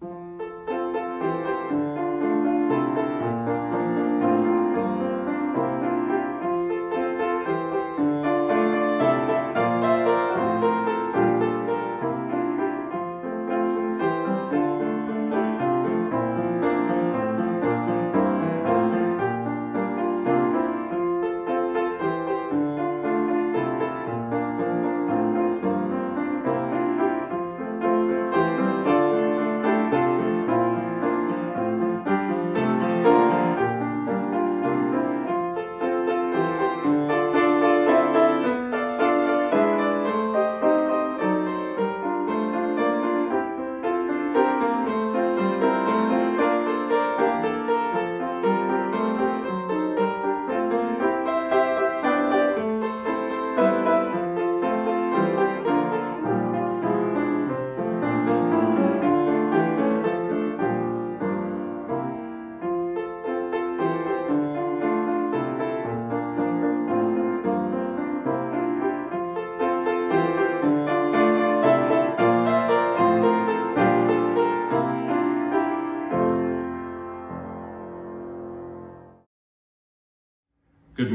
Good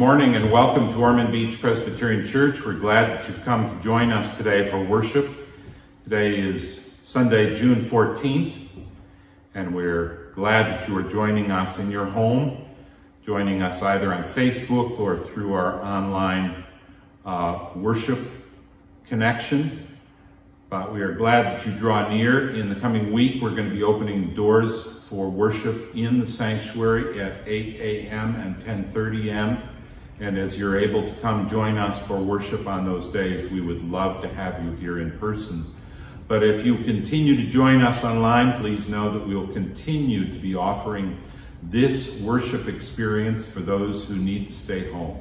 morning and welcome to Ormond Beach Presbyterian Church. We're glad that you've come to join us today for worship. Today is Sunday, June 14th, and we're glad that you are joining us in your home, joining us either on Facebook or through our online uh, worship connection. But we are glad that you draw near. In the coming week, we're going to be opening doors for worship in the sanctuary at 8 a.m. and 10.30 a.m. And as you're able to come join us for worship on those days, we would love to have you here in person. But if you continue to join us online, please know that we'll continue to be offering this worship experience for those who need to stay home.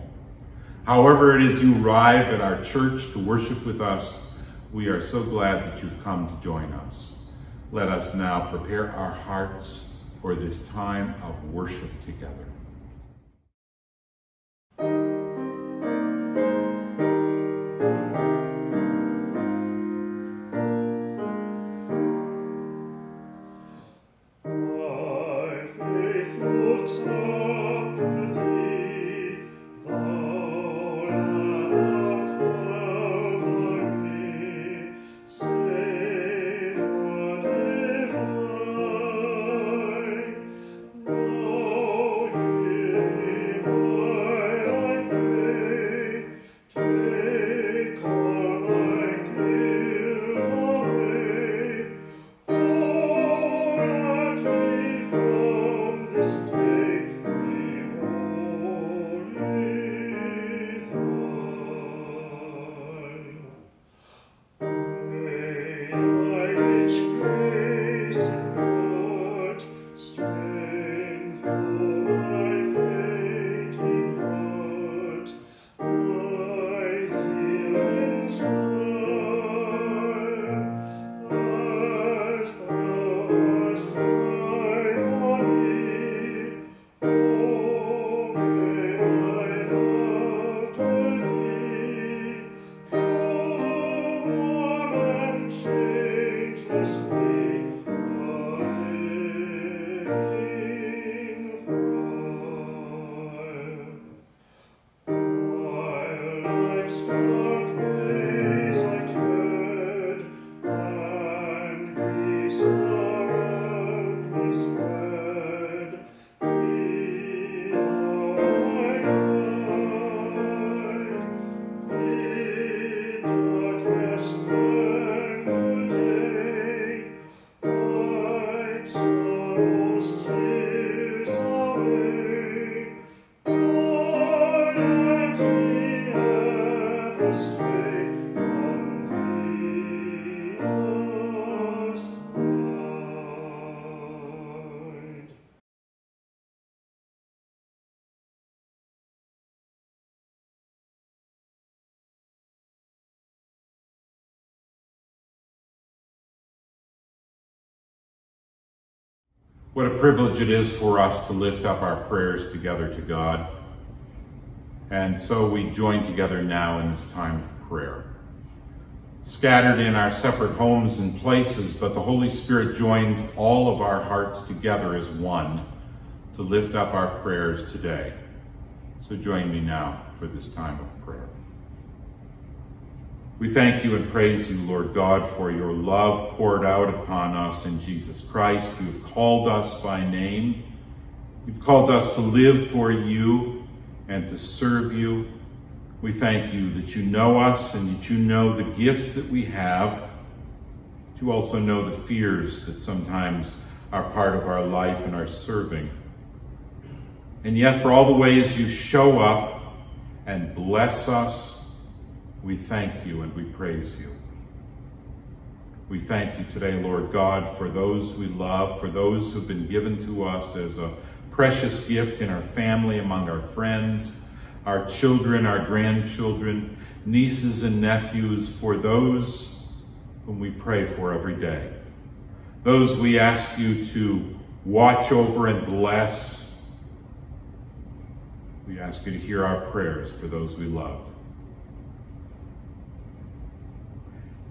However it is you arrive at our church to worship with us, we are so glad that you've come to join us. Let us now prepare our hearts for this time of worship together. Privilege it is for us to lift up our prayers together to God. And so we join together now in this time of prayer. scattered in our separate homes and places, but the Holy Spirit joins all of our hearts together as one to lift up our prayers today. So join me now for this time of prayer. We thank you and praise you, Lord God, for your love poured out upon us in Jesus Christ. You have called us by name. You've called us to live for you and to serve you we thank you that you know us and that you know the gifts that we have. But you also know the fears that sometimes are part of our life and our serving. And yet, for all the ways you show up and bless us, we thank you and we praise you. We thank you today, Lord God, for those we love, for those who've been given to us as a precious gift in our family, among our friends, our children, our grandchildren, nieces and nephews, for those whom we pray for every day. Those we ask you to watch over and bless. We ask you to hear our prayers for those we love.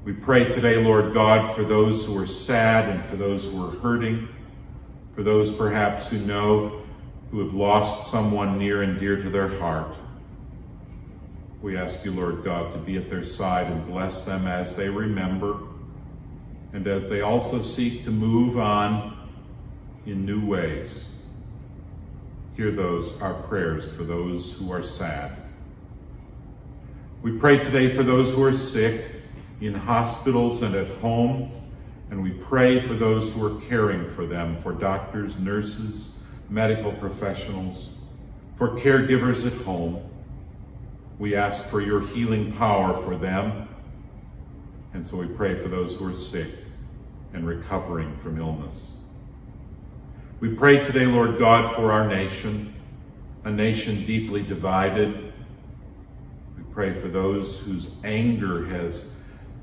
We pray today, Lord God, for those who are sad and for those who are hurting, for those perhaps who know who have lost someone near and dear to their heart. We ask you, Lord God, to be at their side and bless them as they remember and as they also seek to move on in new ways. Hear those, our prayers for those who are sad. We pray today for those who are sick in hospitals and at home, and we pray for those who are caring for them, for doctors, nurses, medical professionals, for caregivers at home. We ask for your healing power for them. And so we pray for those who are sick and recovering from illness. We pray today, Lord God, for our nation, a nation deeply divided. We pray for those whose anger has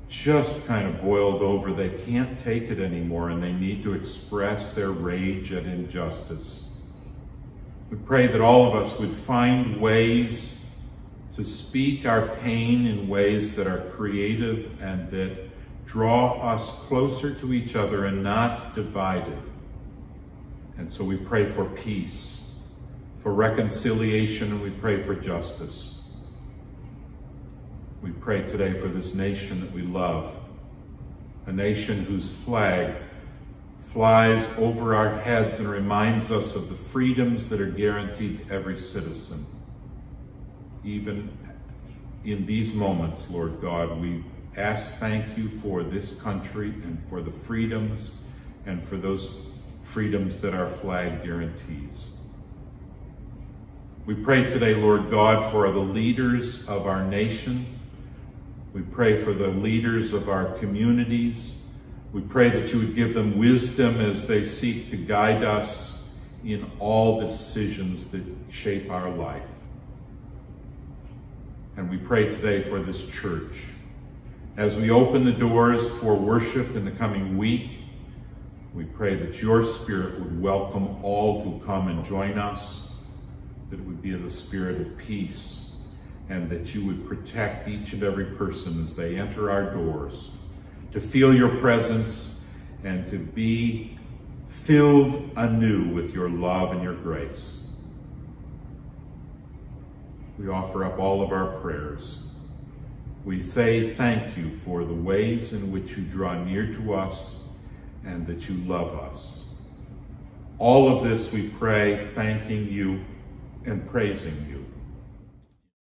just kind of boiled over. They can't take it anymore and they need to express their rage at injustice. We pray that all of us would find ways to speak our pain in ways that are creative and that draw us closer to each other and not divided. And so we pray for peace, for reconciliation, and we pray for justice. We pray today for this nation that we love, a nation whose flag flies over our heads and reminds us of the freedoms that are guaranteed to every citizen. Even in these moments, Lord God, we ask thank you for this country and for the freedoms and for those freedoms that our flag guarantees. We pray today, Lord God, for the leaders of our nation. We pray for the leaders of our communities. We pray that you would give them wisdom as they seek to guide us in all the decisions that shape our life. And we pray today for this church. As we open the doors for worship in the coming week, we pray that your spirit would welcome all who come and join us, that it would be the spirit of peace, and that you would protect each and every person as they enter our doors to feel your presence and to be filled anew with your love and your grace. We offer up all of our prayers. We say thank you for the ways in which you draw near to us and that you love us. All of this we pray, thanking you and praising you.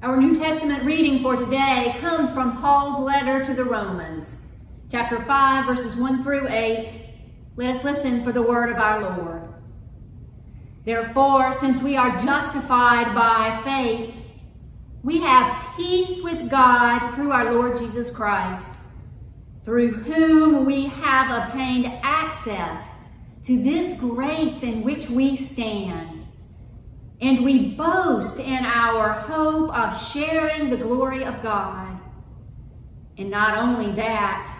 Our New Testament reading for today comes from Paul's letter to the Romans, chapter 5, verses 1 through 8. Let us listen for the word of our Lord. Therefore, since we are justified by faith, we have peace with God through our Lord Jesus Christ, through whom we have obtained access to this grace in which we stand. And we boast in our hope of sharing the glory of God. And not only that,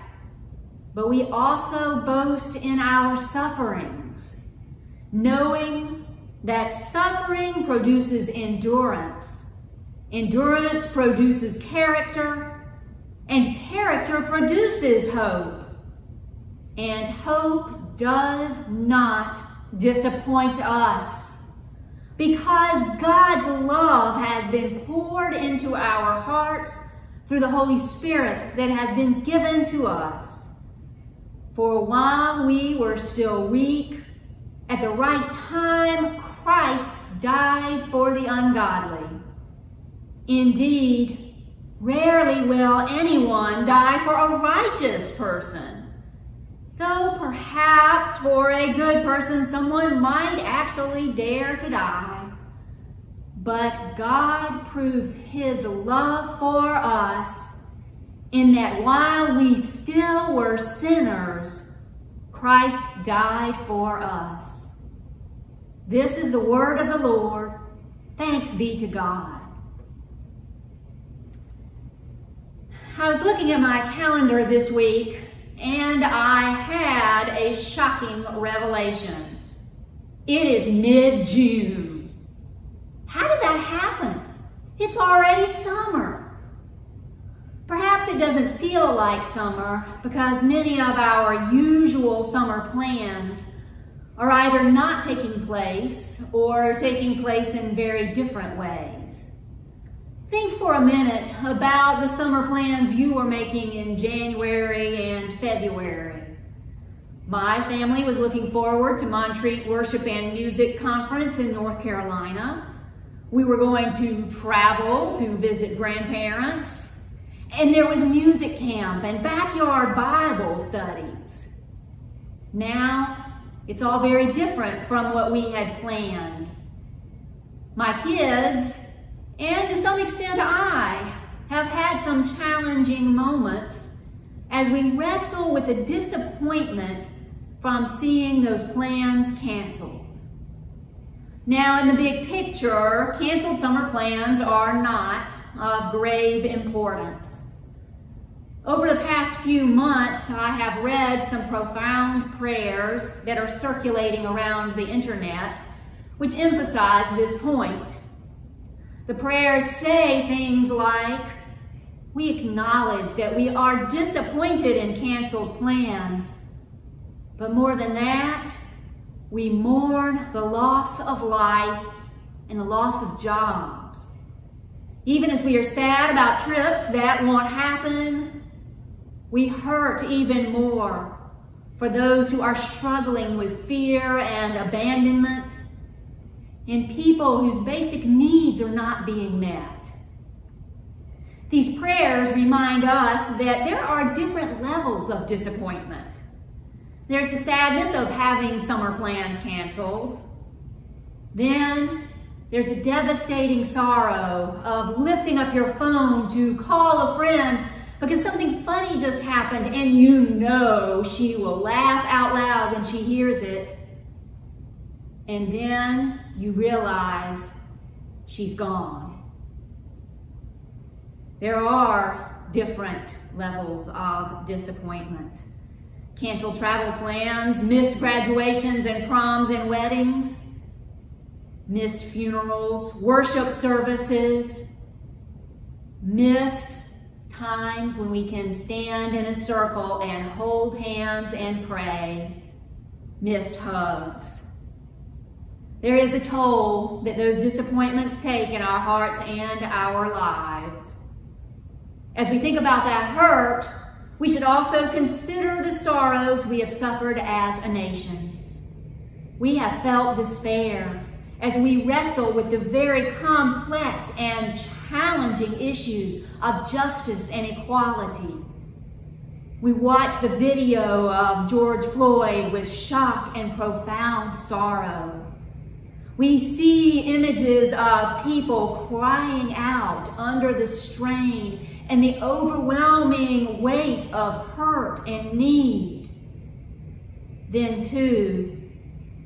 but we also boast in our sufferings, knowing that suffering produces endurance, endurance produces character, and character produces hope. And hope does not disappoint us because God's love has been poured into our hearts through the Holy Spirit that has been given to us. For while we were still weak, at the right time, Christ died for the ungodly. Indeed, rarely will anyone die for a righteous person. Though perhaps for a good person, someone might actually dare to die. But God proves his love for us in that while we still were sinners, Christ died for us. This is the word of the Lord. Thanks be to God. I was looking at my calendar this week and I had a shocking revelation. It is mid-June. How did that happen? It's already summer. Perhaps it doesn't feel like summer because many of our usual summer plans are either not taking place or taking place in very different ways. Think for a minute about the summer plans you were making in January and February. My family was looking forward to Montreat Worship and Music Conference in North Carolina. We were going to travel to visit grandparents. And there was music camp and backyard Bible studies. Now, it's all very different from what we had planned. My kids, and to some extent I, have had some challenging moments as we wrestle with the disappointment from seeing those plans canceled. Now, in the big picture, canceled summer plans are not of grave importance. Over the past few months, I have read some profound prayers that are circulating around the internet, which emphasize this point. The prayers say things like, we acknowledge that we are disappointed in canceled plans, but more than that, we mourn the loss of life and the loss of jobs. Even as we are sad about trips that won't happen, we hurt even more for those who are struggling with fear and abandonment and people whose basic needs are not being met. These prayers remind us that there are different levels of disappointment. There's the sadness of having summer plans canceled. Then there's the devastating sorrow of lifting up your phone to call a friend because something funny just happened and you know she will laugh out loud when she hears it. And then you realize she's gone. There are different levels of disappointment. Canceled travel plans, missed graduations and proms and weddings, missed funerals, worship services, missed times when we can stand in a circle and hold hands and pray, missed hugs. There is a toll that those disappointments take in our hearts and our lives. As we think about that hurt, we should also consider the sorrows we have suffered as a nation. We have felt despair as we wrestle with the very complex and challenging issues of justice and equality. We watch the video of George Floyd with shock and profound sorrow. We see images of people crying out under the strain and the overwhelming weight of hurt and need. Then, too,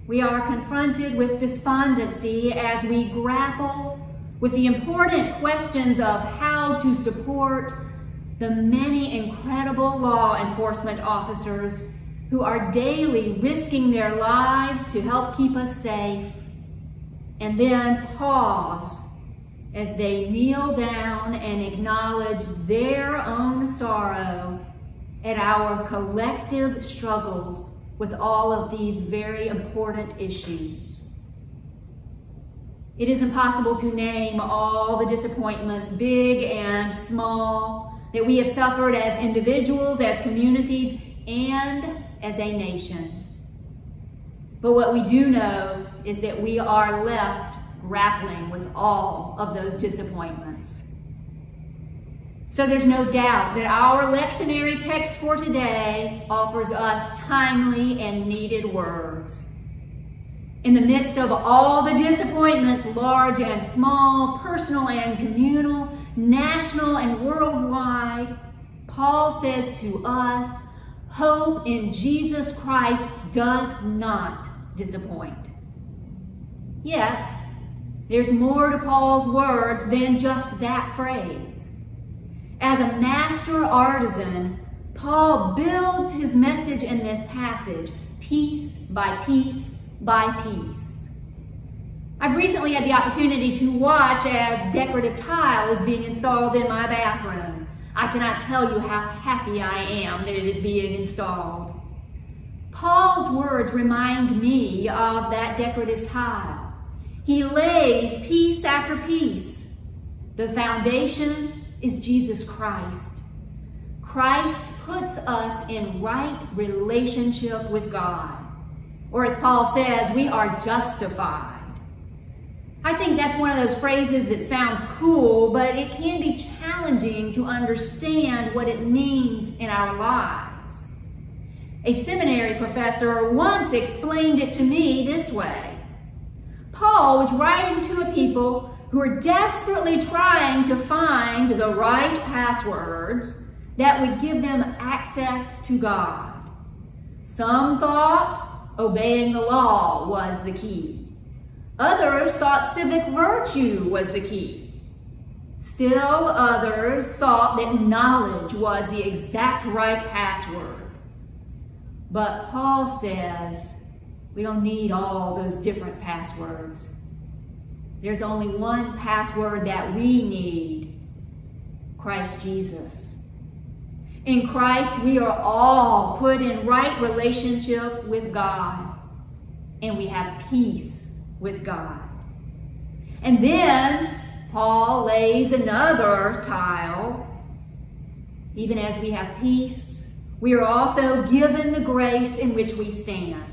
we are confronted with despondency as we grapple with the important questions of how to support the many incredible law enforcement officers who are daily risking their lives to help keep us safe and then pause as they kneel down and acknowledge their own sorrow at our collective struggles with all of these very important issues. It is impossible to name all the disappointments, big and small, that we have suffered as individuals, as communities, and as a nation. But what we do know is that we are left grappling with all of those disappointments. So there's no doubt that our lectionary text for today offers us timely and needed words. In the midst of all the disappointments, large and small, personal and communal, national and worldwide, Paul says to us, hope in Jesus Christ does not disappoint. Yet, there's more to Paul's words than just that phrase. As a master artisan, Paul builds his message in this passage piece by piece by piece. I've recently had the opportunity to watch as decorative tile is being installed in my bathroom. I cannot tell you how happy I am that it is being installed. Paul's words remind me of that decorative tile. He lays piece after piece. The foundation is Jesus Christ. Christ puts us in right relationship with God. Or as Paul says, we are justified. I think that's one of those phrases that sounds cool, but it can be challenging to understand what it means in our lives. A seminary professor once explained it to me this way. Paul was writing to a people who were desperately trying to find the right passwords that would give them access to God. Some thought obeying the law was the key. Others thought civic virtue was the key. Still others thought that knowledge was the exact right password. But Paul says we don't need all those different passwords. There's only one password that we need Christ Jesus. In Christ, we are all put in right relationship with God, and we have peace with God. And then Paul lays another tile. Even as we have peace, we are also given the grace in which we stand.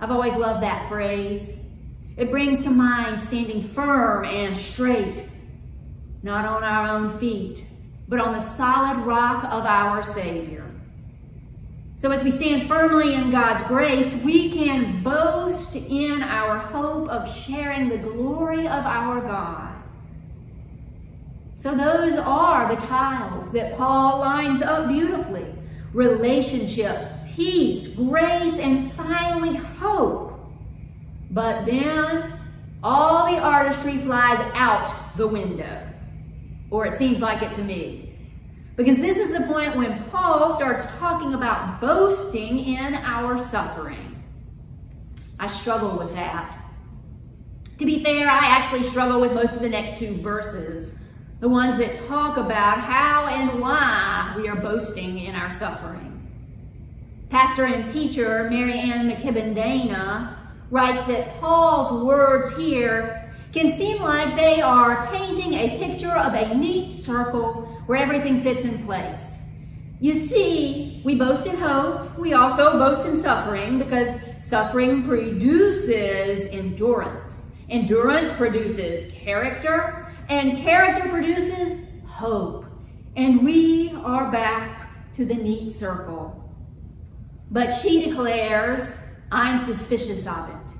I've always loved that phrase. It brings to mind standing firm and straight, not on our own feet, but on the solid rock of our Savior. So as we stand firmly in God's grace, we can boast in our hope of sharing the glory of our God. So those are the tiles that Paul lines up beautifully relationship, peace, grace, and finally hope. But then all the artistry flies out the window, or it seems like it to me. Because this is the point when Paul starts talking about boasting in our suffering. I struggle with that. To be fair, I actually struggle with most of the next two verses the ones that talk about how and why we are boasting in our suffering. Pastor and teacher Mary Ann McKibben Dana writes that Paul's words here can seem like they are painting a picture of a neat circle where everything fits in place. You see, we boast in hope, we also boast in suffering because suffering produces endurance. Endurance produces character, and character produces hope. And we are back to the neat circle. But she declares, I'm suspicious of it.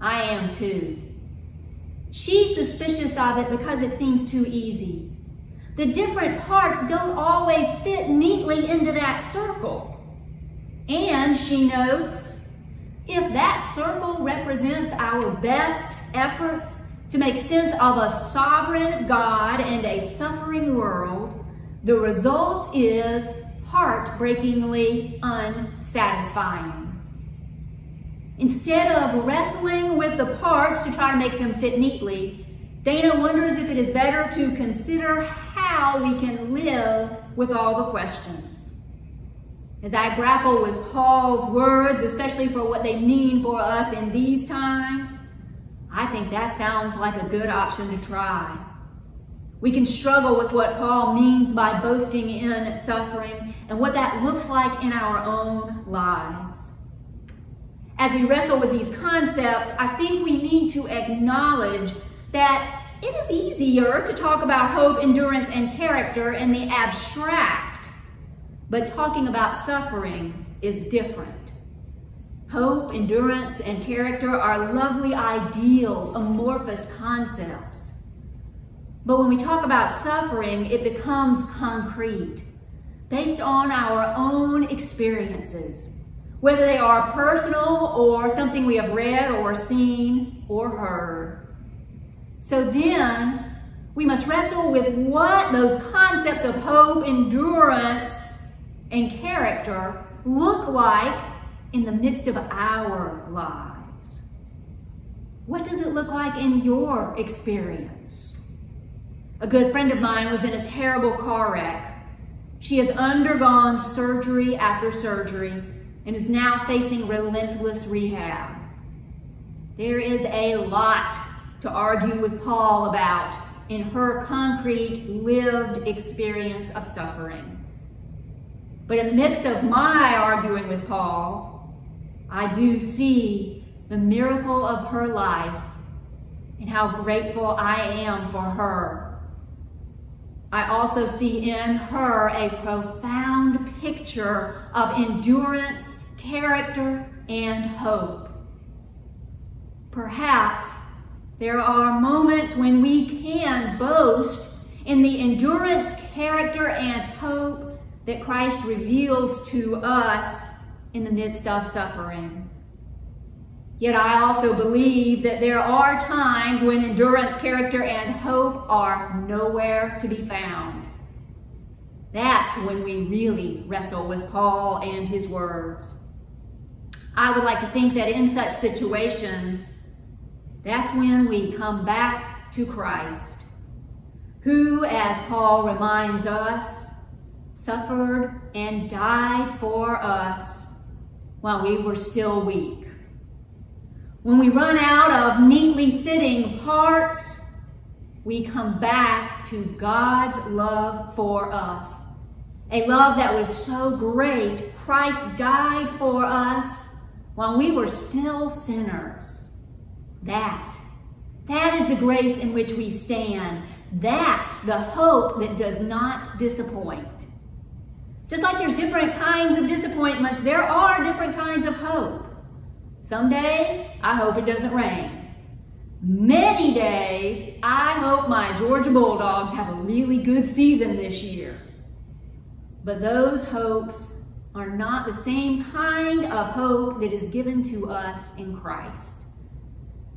I am too. She's suspicious of it because it seems too easy. The different parts don't always fit neatly into that circle. And she notes, if that circle represents our best efforts to make sense of a sovereign God and a suffering world, the result is heartbreakingly unsatisfying. Instead of wrestling with the parts to try to make them fit neatly, Dana wonders if it is better to consider how we can live with all the questions. As I grapple with Paul's words, especially for what they mean for us in these times, I think that sounds like a good option to try. We can struggle with what Paul means by boasting in suffering and what that looks like in our own lives. As we wrestle with these concepts, I think we need to acknowledge that it is easier to talk about hope, endurance, and character in the abstract, but talking about suffering is different. Hope, endurance, and character are lovely ideals, amorphous concepts. But when we talk about suffering, it becomes concrete, based on our own experiences, whether they are personal or something we have read or seen or heard. So then, we must wrestle with what those concepts of hope, endurance, and character look like in the midst of our lives. What does it look like in your experience? A good friend of mine was in a terrible car wreck. She has undergone surgery after surgery and is now facing relentless rehab. There is a lot to argue with Paul about in her concrete, lived experience of suffering. But in the midst of my arguing with Paul, I do see the miracle of her life and how grateful I am for her I also see in her a profound picture of endurance, character, and hope. Perhaps there are moments when we can boast in the endurance, character, and hope that Christ reveals to us in the midst of suffering. Yet I also believe that there are times when endurance, character, and hope are nowhere to be found. That's when we really wrestle with Paul and his words. I would like to think that in such situations, that's when we come back to Christ, who, as Paul reminds us, suffered and died for us while we were still weak. When we run out of neatly fitting parts, we come back to God's love for us. A love that was so great, Christ died for us while we were still sinners. That, that is the grace in which we stand. That's the hope that does not disappoint. Just like there's different kinds of disappointments, there are different kinds of hope. Some days, I hope it doesn't rain. Many days, I hope my Georgia Bulldogs have a really good season this year. But those hopes are not the same kind of hope that is given to us in Christ.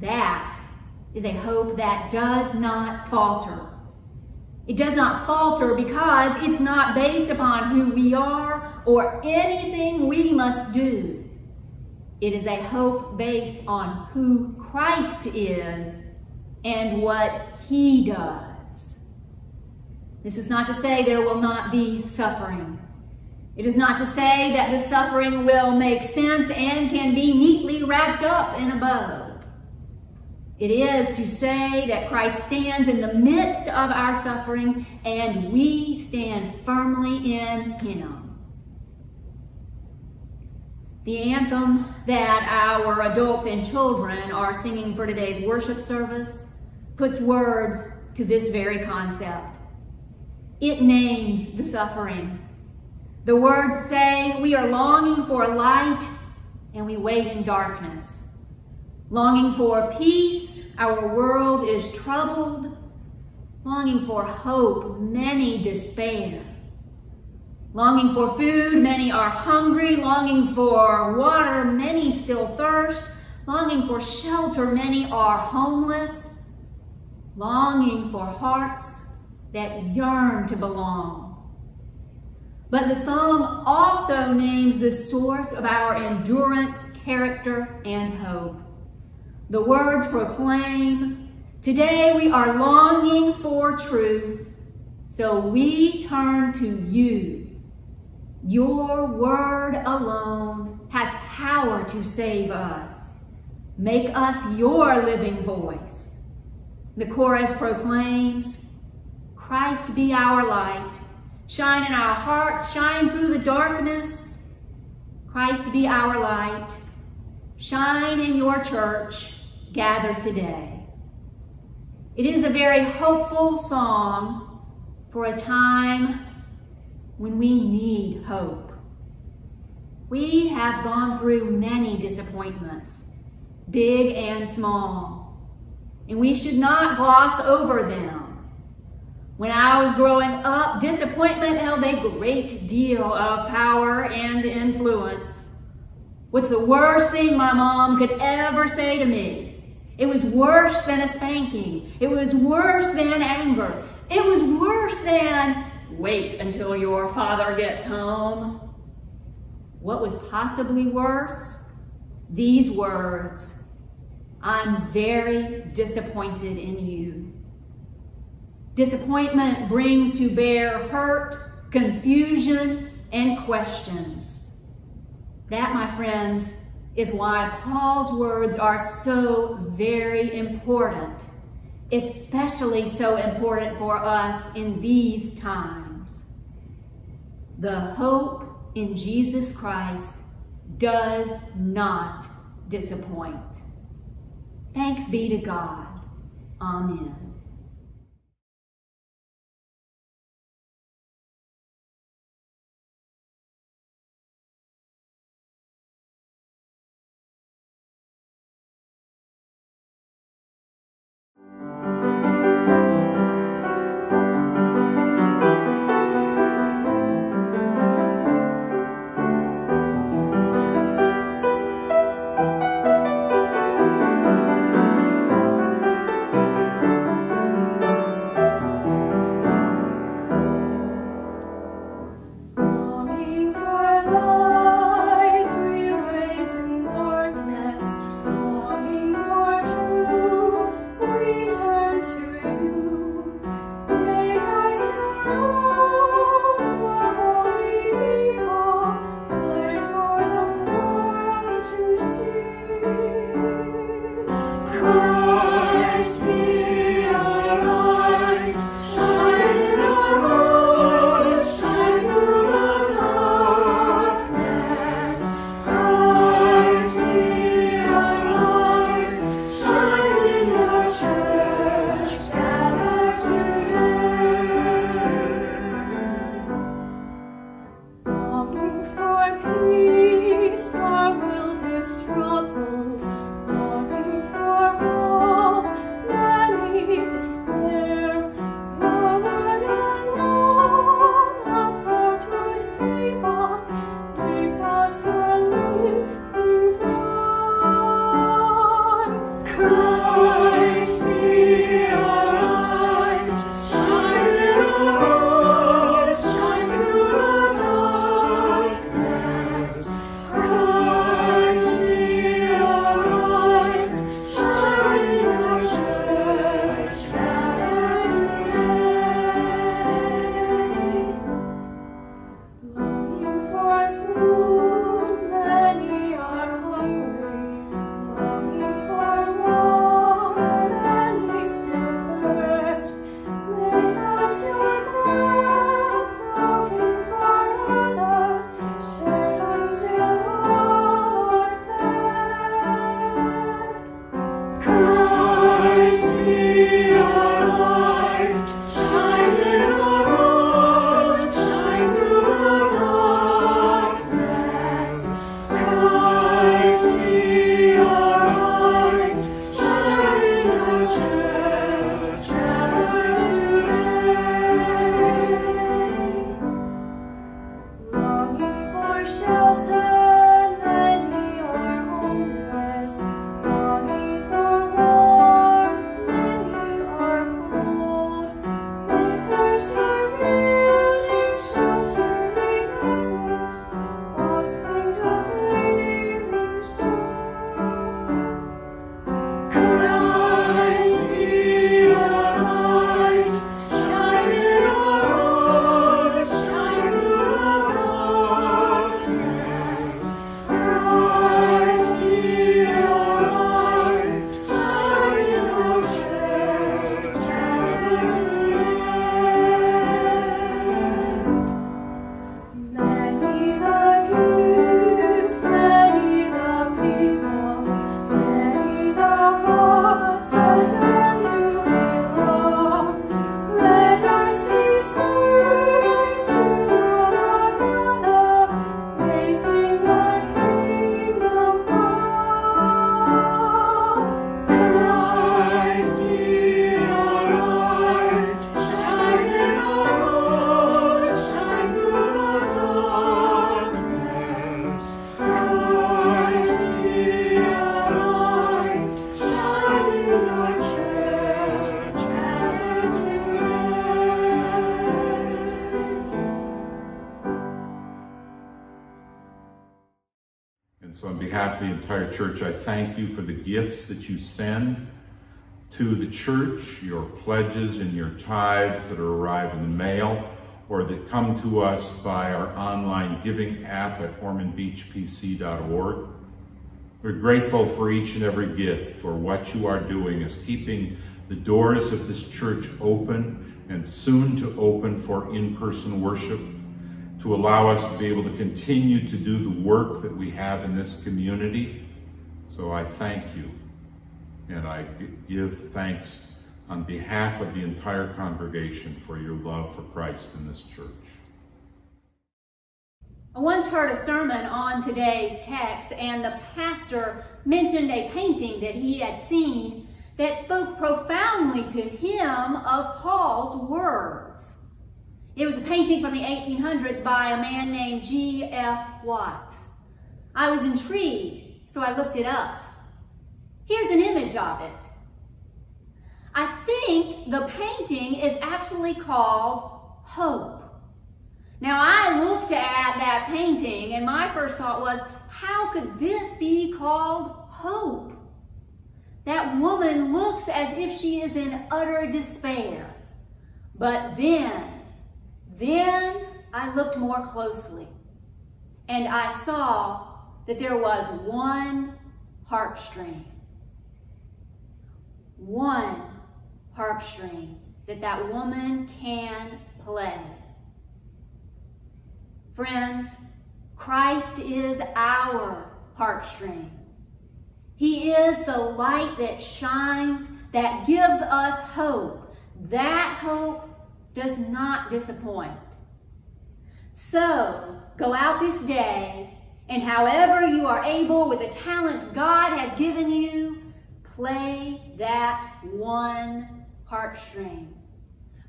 That is a hope that does not falter. It does not falter because it's not based upon who we are or anything we must do. It is a hope based on who Christ is and what he does. This is not to say there will not be suffering. It is not to say that the suffering will make sense and can be neatly wrapped up in a bow. It is to say that Christ stands in the midst of our suffering and we stand firmly in him. The anthem that our adults and children are singing for today's worship service puts words to this very concept. It names the suffering. The words say, We are longing for light and we wait in darkness. Longing for peace, our world is troubled. Longing for hope, many despair. Longing for food, many are hungry. Longing for water, many still thirst. Longing for shelter, many are homeless. Longing for hearts that yearn to belong. But the song also names the source of our endurance, character, and hope. The words proclaim, Today we are longing for truth, so we turn to you. Your word alone has power to save us. Make us your living voice. The chorus proclaims, Christ be our light. Shine in our hearts, shine through the darkness. Christ be our light. Shine in your church, gathered today. It is a very hopeful song for a time when we need hope. We have gone through many disappointments, big and small, and we should not gloss over them. When I was growing up, disappointment held a great deal of power and influence. What's the worst thing my mom could ever say to me? It was worse than a spanking. It was worse than anger. It was worse than wait until your father gets home. What was possibly worse? These words, I'm very disappointed in you. Disappointment brings to bear hurt, confusion, and questions. That, my friends, is why Paul's words are so very important, especially so important for us in these times. The hope in Jesus Christ does not disappoint. Thanks be to God. Amen. Gifts that you send to the church, your pledges and your tithes that arrive in the mail or that come to us by our online giving app at ormondbeachpc.org. We're grateful for each and every gift, for what you are doing is keeping the doors of this church open and soon to open for in-person worship to allow us to be able to continue to do the work that we have in this community. So I thank you, and I give thanks on behalf of the entire congregation for your love for Christ in this church. I once heard a sermon on today's text, and the pastor mentioned a painting that he had seen that spoke profoundly to him of Paul's words. It was a painting from the 1800s by a man named G.F. Watts. I was intrigued, so I looked it up. Here's an image of it. I think the painting is actually called Hope. Now, I looked at that painting, and my first thought was, how could this be called hope? That woman looks as if she is in utter despair. But then then I looked more closely and I saw that there was one harp string. One harp string that that woman can play. Friends, Christ is our harp string. He is the light that shines, that gives us hope. That hope does not disappoint. So, go out this day, and however you are able with the talents God has given you, play that one harp string.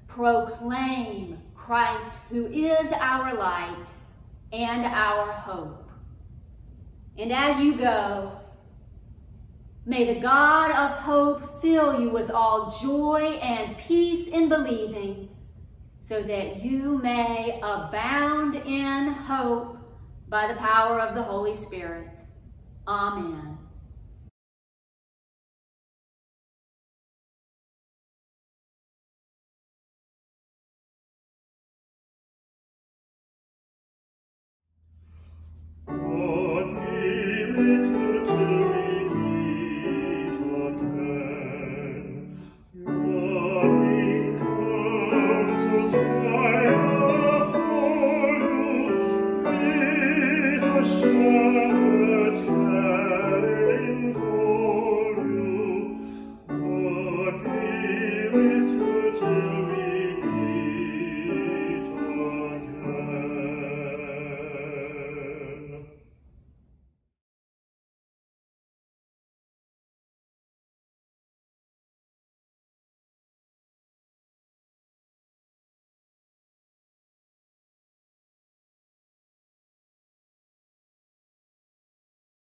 Proclaim Christ, who is our light and our hope. And as you go, may the God of hope fill you with all joy and peace in believing so that you may abound in hope by the power of the Holy Spirit. Amen.